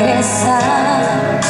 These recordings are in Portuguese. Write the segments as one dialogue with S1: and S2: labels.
S1: regressar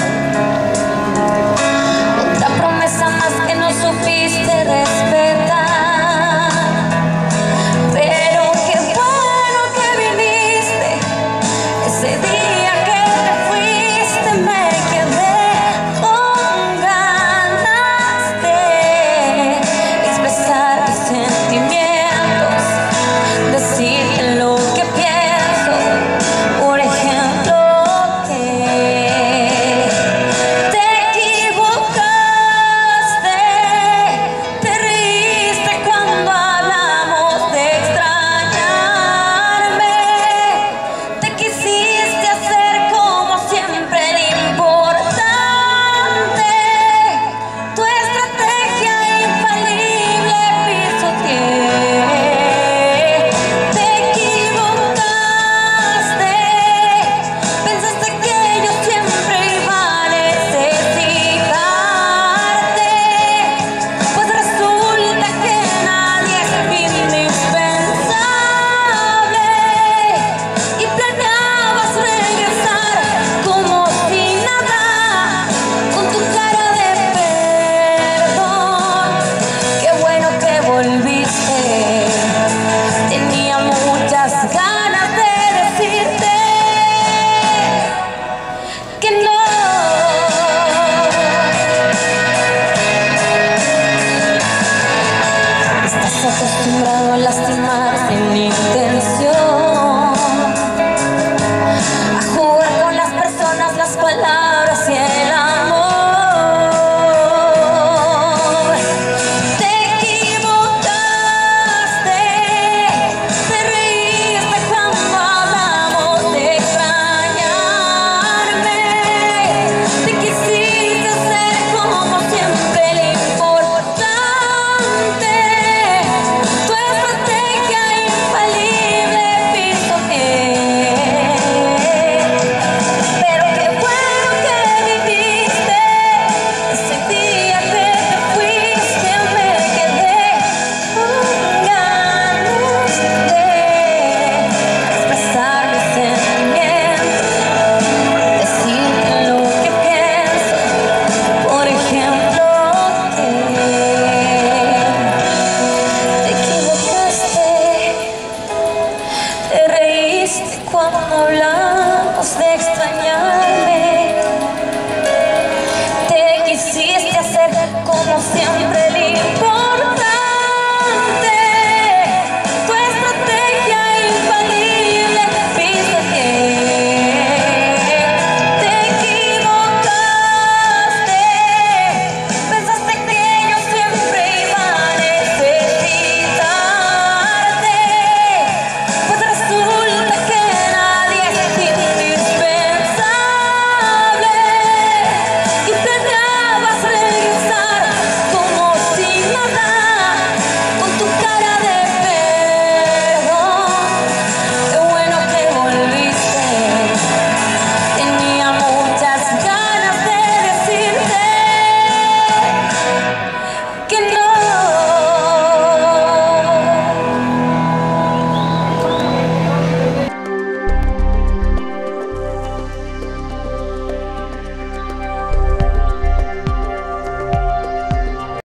S1: one of love.